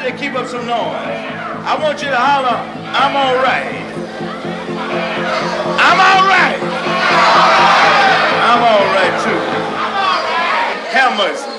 somebody to keep up some noise. I want you to holler, I'm all right. I'm all right. I'm all right too. Hammers.